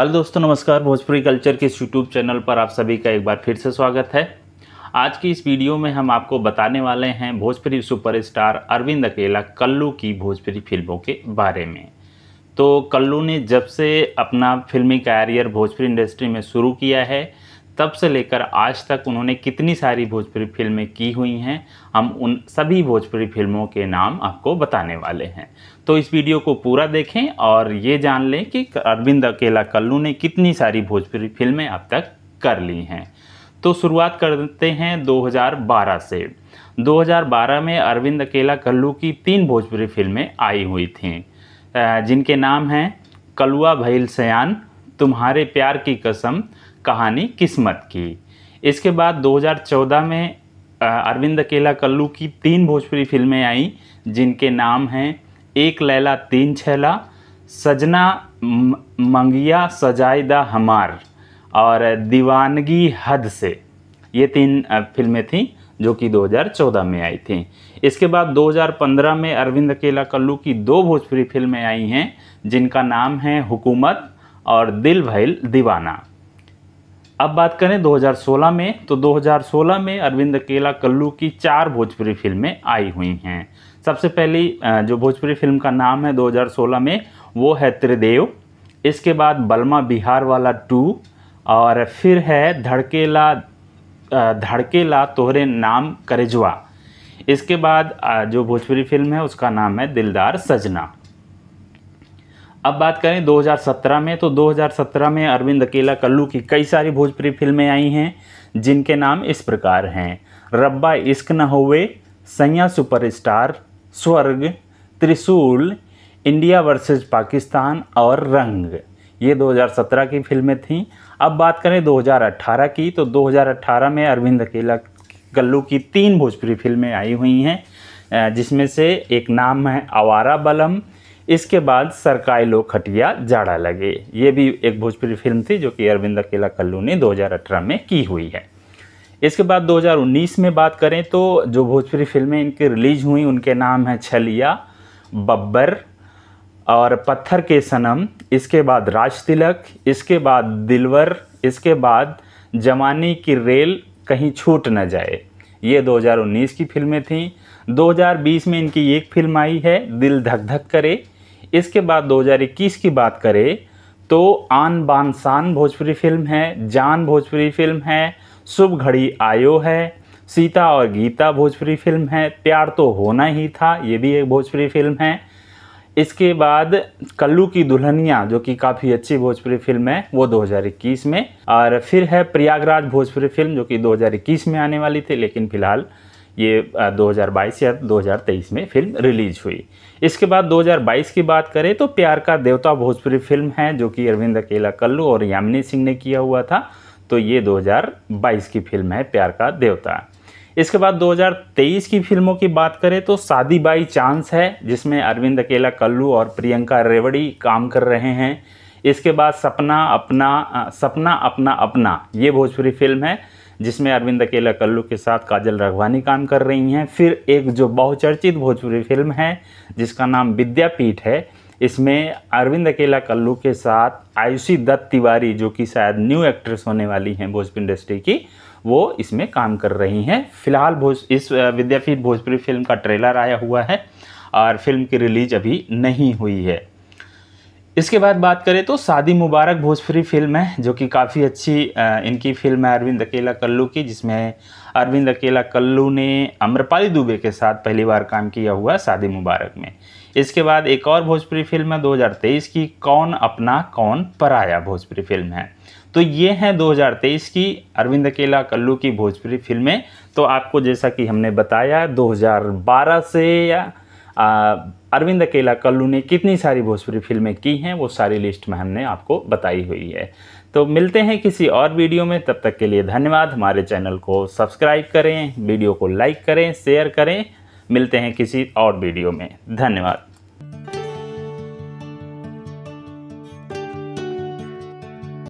Hello दोस्तों, नमस्कार। Bhojpuri culture के इस यूट्यूब चैनल पर आप सभी का एक बार फिर से स्वागत है। आज की इस वीडियो में हम आपको बताने वाले हैं भोजपुरी सुपरस्टार अरविंद अकेला कल्लू की भोजपुरी फ़िल्मों के बारे में। तो कल्लू ने जब से अपना फिल्मी कैरियर भोजपुरी इंडस्ट्री में शुरू किया है तब से लेकर आज तक उन्होंने कितनी सारी भोजपुरी फ़िल्में की हुई हैं, हम उन सभी भोजपुरी फ़िल्मों के नाम आपको बताने वाले हैं। तो इस वीडियो को पूरा देखें और ये जान लें कि अरविंद अकेला कल्लू ने कितनी सारी भोजपुरी फ़िल्में अब तक कर ली हैं। तो शुरुआत करते हैं 2012 से। 2012 में अरविंद अकेला कल्लू की तीन भोजपुरी फ़िल्में आई हुई थीं। जिनके नाम हैं कलुआ भैल सयान तुम्हारे प्यार की कसम, कहानी किस्मत की। इसके बाद 2014 में अरविंद अकेला कल्लू की तीन भोजपुरी फ़िल्में आई, जिनके नाम हैं, एक लैला तीन छैला, सजना मंगिया सजायदा हमार, और दीवानगी हद से। ये तीन फ़िल्में थीं, जो कि 2014 में आई थी। इसके बाद 2015 में अरविंद अकेला कल्लू की दो भोजपुरी फ़िल्में आई हैं, जिनका नाम है हुकूमत और दिल भैल दीवाना। अब बात करें 2016 में तो 2016 में अरविंद अकेला कल्लू की चार भोजपुरी फ़िल्में आई हुई हैं। सबसे पहली जो भोजपुरी फ़िल्म का नाम है 2016 में, वो है त्रिदेव। इसके बाद बलमा बिहार वाला टू, और फिर है धड़केला धड़केला तोहरे नाम करेजवा इसके बाद जो भोजपुरी फ़िल्म है, उसका नाम है दिलदार सजना। अब बात करें 2017 में तो 2017 में अरविंद अकेला कल्लू की कई सारी भोजपुरी फ़िल्में आई हैं, जिनके नाम इस प्रकार हैं। रब्बा इश्क न होवे, सैया सुपरस्टार, स्वर्ग, त्रिशूल, इंडिया वर्सेस पाकिस्तान और रंग। ये 2017 की फ़िल्में थीं। अब बात करें 2018 की तो 2018 में अरविंद अकेला कल्लू की तीन भोजपुरी फ़िल्में आई हुई हैं जिसमें से एक नाम है आवारा बलम इसके बाद सरकाई लोग खटिया जाड़ा लगे। ये भी एक भोजपुरी फ़िल्म थी जो कि अरविंद अकेला कल्लू ने 2018 में की हुई है। इसके बाद 2019 में बात करें तो जो भोजपुरी फ़िल्में इनकी रिलीज़ हुई, उनके नाम हैं छलिया, बब्बर और पत्थर के सनम, इसके बाद राज तिलक, इसके बाद दिलवर, इसके बाद जमानी की रेल, कहीं छूट न जाए। ये 2019 की फ़िल्में थीं। 2020 में इनकी एक फ़िल्म आई है, दिल धक धक करे। इसके बाद 2021 की बात करें तो आन बान शान भोजपुरी फ़िल्म है, जान भोजपुरी फ़िल्म है, शुभ घड़ी आयो है, सीता और गीता भोजपुरी फ़िल्म है, प्यार तो होना ही था, ये भी एक भोजपुरी फ़िल्म है। इसके बाद कल्लू की दुल्हनिया, जो कि काफ़ी अच्छी भोजपुरी फ़िल्म है, वो 2021 में। और फिर है प्रयागराज भोजपुरी फ़िल्म, जो कि 2021 में आने वाली थी, लेकिन फ़िलहाल ये 2022 या 2023 में फ़िल्म रिलीज़ हुई। इसके बाद 2022 की बात करें तो प्यार का देवता भोजपुरी फ़िल्म है, जो कि अरविंद अकेला कल्लू और यामिनी सिंह ने किया हुआ था। तो ये 2022 की फ़िल्म है, प्यार का देवता। इसके बाद 2023 की फ़िल्मों की बात करें तो शादी बाई चांस है, जिसमें अरविंद अकेला कल्लू और प्रियंका रेवड़ी काम कर रहे हैं। इसके बाद सपना अपना सपना अपना अपना, ये भोजपुरी फ़िल्म है। जिसमें अरविंद अकेला कल्लू के साथ काजल राघवानी काम कर रही हैं। फिर एक जो बहुचर्चित भोजपुरी फ़िल्म है, जिसका नाम विद्यापीठ है, इसमें अरविंद अकेला कल्लू के साथ आयुषी दत्त तिवारी, जो कि शायद न्यू एक्ट्रेस होने वाली हैं भोजपुरी इंडस्ट्री की, वो इसमें काम कर रही हैं। फ़िलहाल भोज, इस विद्यापीठ भोजपुरी फ़िल्म का ट्रेलर आया हुआ है, और फ़िल्म की रिलीज़ अभी नहीं हुई है। इसके बाद बात करें तो शादी मुबारक भोजपुरी फ़िल्म है, जो कि काफ़ी अच्छी इनकी फ़िल्म है अरविंद अकेला कल्लू की, जिसमें अरविंद अकेला कल्लू ने अम्रपाली दुबे के साथ पहली बार काम किया हुआ शादी मुबारक में। इसके बाद एक और भोजपुरी फ़िल्म है 2023 की, कौन अपना कौन पराया भोजपुरी फ़िल्म है। तो ये हैं 2023 की अरविंद अकेला कल्लू की भोजपुरी फ़िल्में। तो आपको जैसा कि हमने बताया 2012 से या अरविंद अकेला कल्लू ने कितनी सारी भोजपुरी फ़िल्में की हैं, वो सारी लिस्ट में हमने आपको बताई हुई है। तो मिलते हैं किसी और वीडियो में, तब तक के लिए धन्यवाद। हमारे चैनल को सब्सक्राइब करें, वीडियो को लाइक करें, शेयर करें। मिलते हैं किसी और वीडियो में। धन्यवाद।